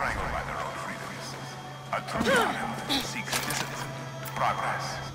strangled by their own freedoms. A true seeks discipline, progress,